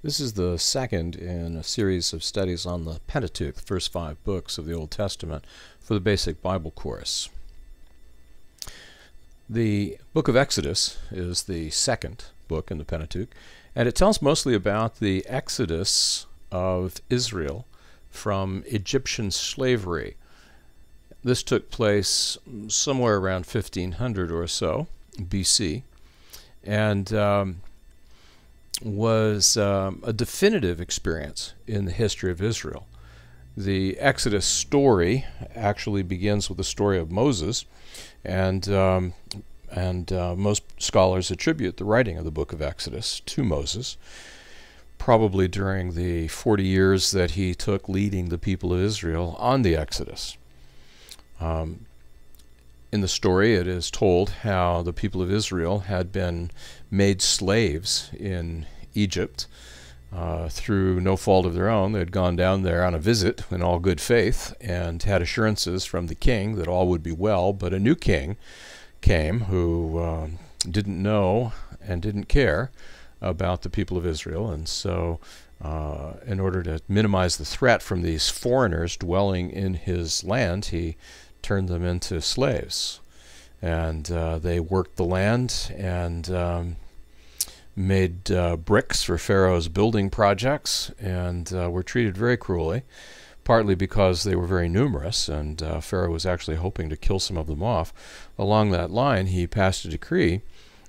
This is the second in a series of studies on the Pentateuch, the first five books of the Old Testament, for the basic Bible course. The book of Exodus is the second book in the Pentateuch, and it tells mostly about the exodus of Israel from Egyptian slavery. This took place somewhere around 1500 or so BC, and um, was um, a definitive experience in the history of Israel. The Exodus story actually begins with the story of Moses, and um, and uh, most scholars attribute the writing of the book of Exodus to Moses, probably during the 40 years that he took leading the people of Israel on the Exodus. Um, in the story, it is told how the people of Israel had been made slaves in Egypt uh, through no fault of their own. They had gone down there on a visit in all good faith and had assurances from the king that all would be well. But a new king came who uh, didn't know and didn't care about the people of Israel, and so. Uh, in order to minimize the threat from these foreigners dwelling in his land, he turned them into slaves. And uh, they worked the land and um, made uh, bricks for Pharaoh's building projects and uh, were treated very cruelly, partly because they were very numerous and uh, Pharaoh was actually hoping to kill some of them off. Along that line, he passed a decree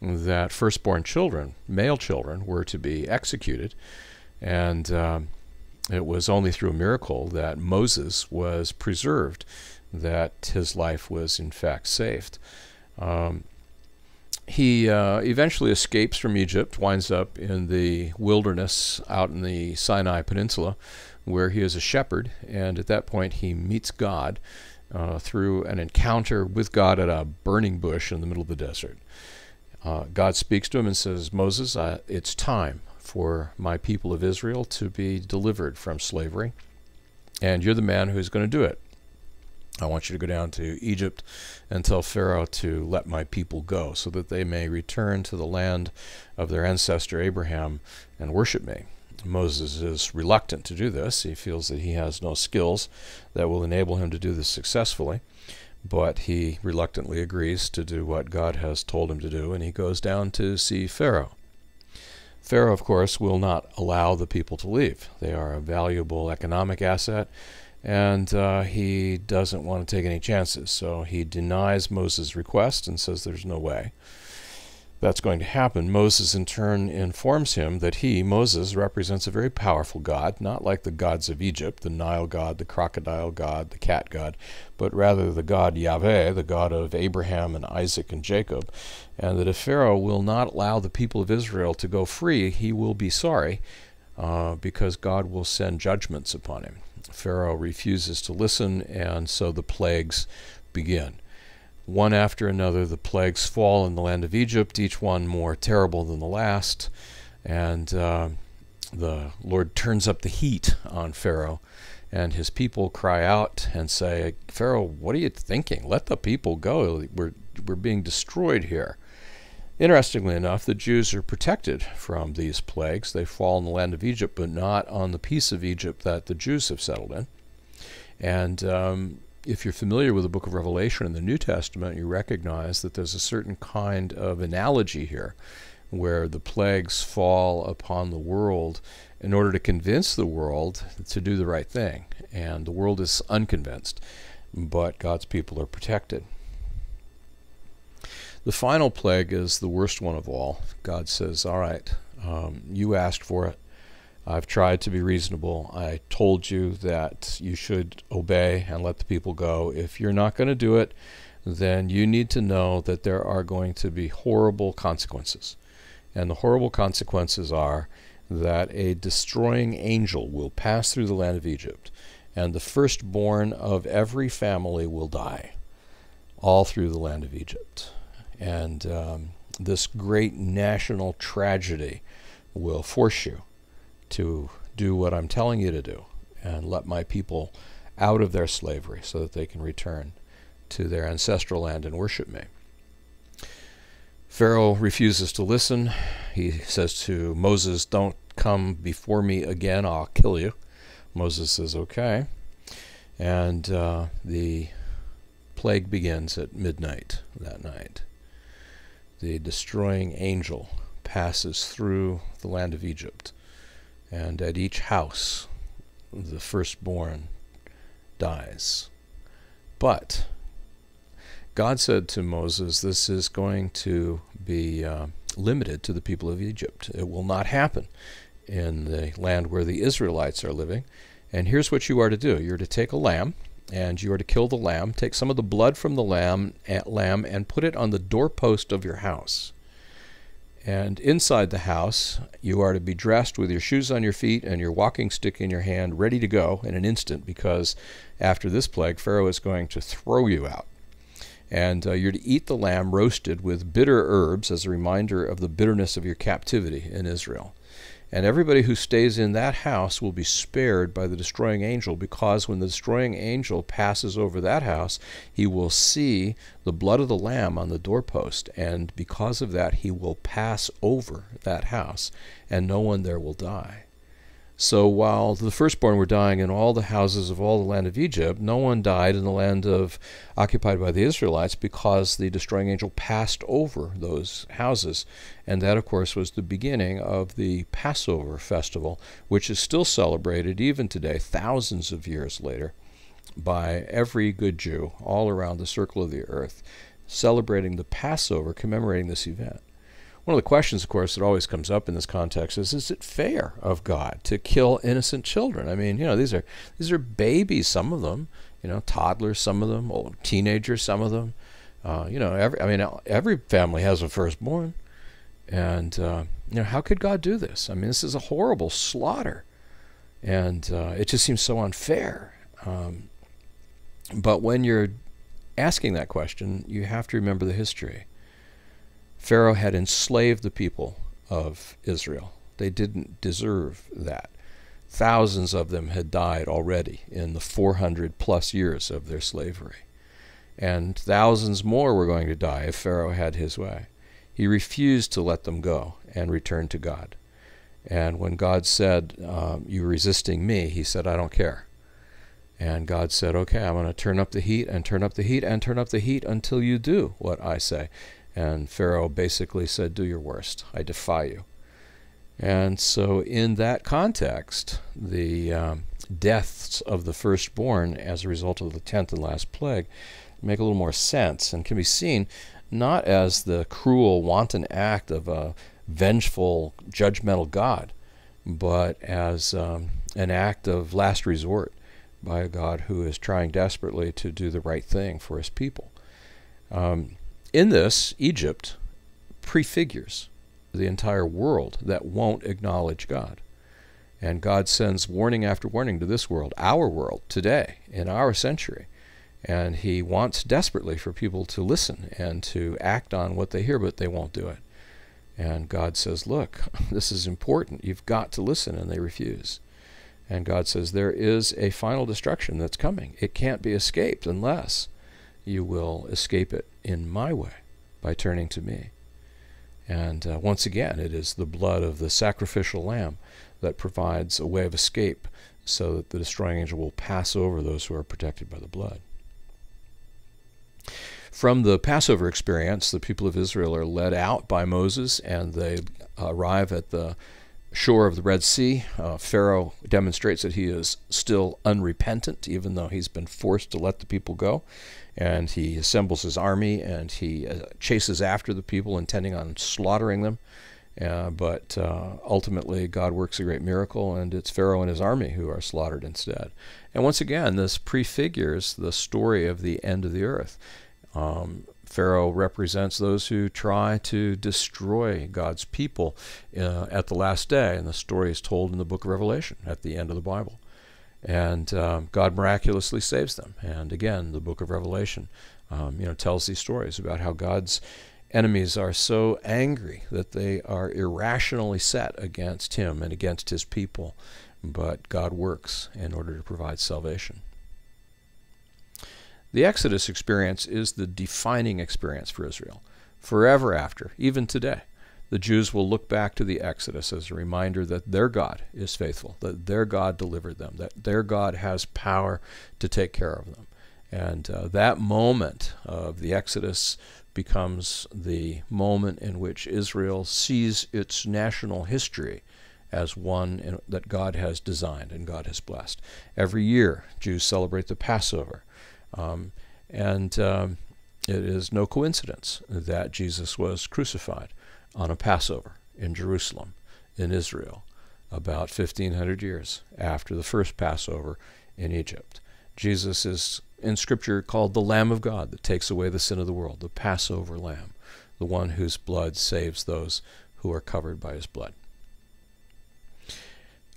that firstborn children, male children, were to be executed. And um, it was only through a miracle that Moses was preserved that his life was in fact saved. Um, he uh, eventually escapes from Egypt, winds up in the wilderness out in the Sinai Peninsula, where he is a shepherd, and at that point he meets God uh, through an encounter with God at a burning bush in the middle of the desert. Uh, God speaks to him and says, Moses, it's time for my people of Israel to be delivered from slavery, and you're the man who's going to do it. I want you to go down to Egypt and tell Pharaoh to let my people go so that they may return to the land of their ancestor Abraham and worship me. Moses is reluctant to do this. He feels that he has no skills that will enable him to do this successfully, but he reluctantly agrees to do what God has told him to do, and he goes down to see Pharaoh. Pharaoh, of course, will not allow the people to leave. They are a valuable economic asset and uh, he doesn't want to take any chances. So he denies Moses' request and says there's no way that's going to happen. Moses, in turn, informs him that he, Moses, represents a very powerful God, not like the gods of Egypt, the Nile god, the crocodile god, the cat god, but rather the God Yahweh, the God of Abraham and Isaac and Jacob, and that if Pharaoh will not allow the people of Israel to go free, he will be sorry uh, because God will send judgments upon him. Pharaoh refuses to listen, and so the plagues begin. One after another, the plagues fall in the land of Egypt, each one more terrible than the last. And uh, the Lord turns up the heat on Pharaoh, and his people cry out and say, Pharaoh, what are you thinking? Let the people go. We're, we're being destroyed here. Interestingly enough, the Jews are protected from these plagues. They fall in the land of Egypt, but not on the piece of Egypt that the Jews have settled in. And um, if you're familiar with the book of Revelation in the New Testament, you recognize that there's a certain kind of analogy here where the plagues fall upon the world in order to convince the world to do the right thing. And the world is unconvinced, but God's people are protected. The final plague is the worst one of all. God says, All right, um, you asked for it. I've tried to be reasonable. I told you that you should obey and let the people go. If you're not going to do it, then you need to know that there are going to be horrible consequences. And the horrible consequences are that a destroying angel will pass through the land of Egypt, and the firstborn of every family will die, all through the land of Egypt. And um, this great national tragedy will force you to do what I'm telling you to do and let my people out of their slavery so that they can return to their ancestral land and worship me. Pharaoh refuses to listen. He says to Moses, Don't come before me again, I'll kill you. Moses says, Okay. And uh, the plague begins at midnight that night. The destroying angel passes through the land of Egypt, and at each house the firstborn dies. But God said to Moses, This is going to be uh, limited to the people of Egypt. It will not happen in the land where the Israelites are living. And here's what you are to do you're to take a lamb, and you are to kill the lamb, take some of the blood from the lamb, lamb and put it on the doorpost of your house. And inside the house, you are to be dressed with your shoes on your feet and your walking stick in your hand, ready to go in an instant, because after this plague, Pharaoh is going to throw you out. And uh, you're to eat the lamb roasted with bitter herbs as a reminder of the bitterness of your captivity in Israel. And everybody who stays in that house will be spared by the destroying angel, because when the destroying angel passes over that house, he will see the blood of the lamb on the doorpost, and because of that, he will pass over that house, and no one there will die. So while the firstborn were dying in all the houses of all the land of Egypt, no one died in the land of occupied by the Israelites because the destroying angel passed over those houses. And that of course was the beginning of the Passover festival, which is still celebrated even today, thousands of years later, by every good Jew all around the circle of the earth, celebrating the Passover, commemorating this event. One of the questions, of course, that always comes up in this context is: Is it fair of God to kill innocent children? I mean, you know, these are these are babies, some of them, you know, toddlers, some of them, old teenagers, some of them. Uh, you know, every I mean, every family has a firstborn, and uh, you know, how could God do this? I mean, this is a horrible slaughter, and uh, it just seems so unfair. Um, but when you're asking that question, you have to remember the history. Pharaoh had enslaved the people of Israel. They didn't deserve that. Thousands of them had died already in the 400 plus years of their slavery. And thousands more were going to die if Pharaoh had his way. He refused to let them go and return to God. And when God said, um, You're resisting me, he said, I don't care. And God said, Okay, I'm going to turn up the heat and turn up the heat and turn up the heat until you do what I say. And Pharaoh basically said, Do your worst. I defy you. And so, in that context, the um, deaths of the firstborn as a result of the tenth and last plague make a little more sense and can be seen not as the cruel, wanton act of a vengeful, judgmental God, but as um, an act of last resort by a God who is trying desperately to do the right thing for his people. Um, in this, Egypt prefigures the entire world that won't acknowledge God. And God sends warning after warning to this world, our world, today, in our century. And He wants desperately for people to listen and to act on what they hear, but they won't do it. And God says, Look, this is important. You've got to listen. And they refuse. And God says, There is a final destruction that's coming. It can't be escaped unless you will escape it in my way by turning to me. And uh, once again, it is the blood of the sacrificial lamb that provides a way of escape so that the destroying angel will pass over those who are protected by the blood. From the Passover experience, the people of Israel are led out by Moses and they arrive at the shore of the Red Sea. Uh, Pharaoh demonstrates that he is still unrepentant, even though he's been forced to let the people go and he assembles his army and he uh, chases after the people, intending on slaughtering them. Uh, but uh, ultimately, God works a great miracle, and it's Pharaoh and his army who are slaughtered instead. And once again, this prefigures the story of the end of the earth. Um, Pharaoh represents those who try to destroy God's people uh, at the last day, and the story is told in the book of Revelation at the end of the Bible and um, God miraculously saves them. And again, the book of Revelation, um, you know, tells these stories about how God's enemies are so angry that they are irrationally set against Him and against His people, but God works in order to provide salvation. The Exodus experience is the defining experience for Israel. Forever after, even today, the Jews will look back to the Exodus as a reminder that their God is faithful, that their God delivered them, that their God has power to take care of them. And uh, that moment of the Exodus becomes the moment in which Israel sees its national history as one in, that God has designed and God has blessed. Every year, Jews celebrate the Passover. Um, and um, it is no coincidence that Jesus was crucified on a Passover in Jerusalem, in Israel, about 1500 years after the first Passover in Egypt. Jesus is in Scripture called the Lamb of God that takes away the sin of the world, the Passover Lamb, the one whose blood saves those who are covered by his blood.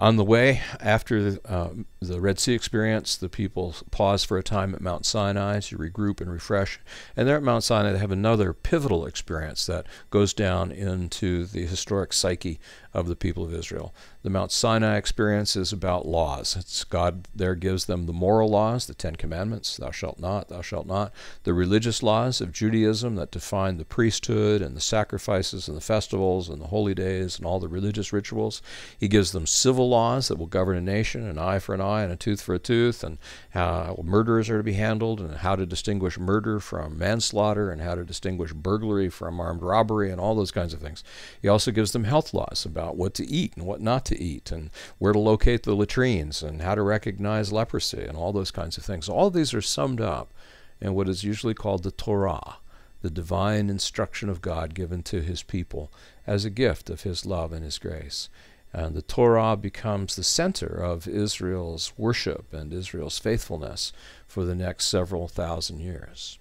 On the way, after the, uh, the, Red Sea experience, the people pause for a time at Mount Sinai to regroup and refresh. And there at Mount Sinai, they have another pivotal experience that goes down into the historic psyche of the people of Israel. The Mount Sinai experience is about laws. It's God there gives them the moral laws, the Ten Commandments, thou shalt not, thou shalt not, the religious laws of Judaism that define the priesthood and the sacrifices and the festivals and the holy days and all the religious rituals. He gives them civil laws that will govern a nation, an eye for an eye and a tooth for a tooth, and how murderers are to be handled, and how to distinguish murder from manslaughter, and how to distinguish burglary from armed robbery, and all those kinds of things. He also gives them health laws about what to eat and what not to eat, and where to locate the latrines, and how to recognize leprosy, and all those kinds of things. All of these are summed up in what is usually called the Torah, the divine instruction of God given to his people as a gift of his love and his grace. And the Torah becomes the center of Israel's worship and Israel's faithfulness for the next several thousand years.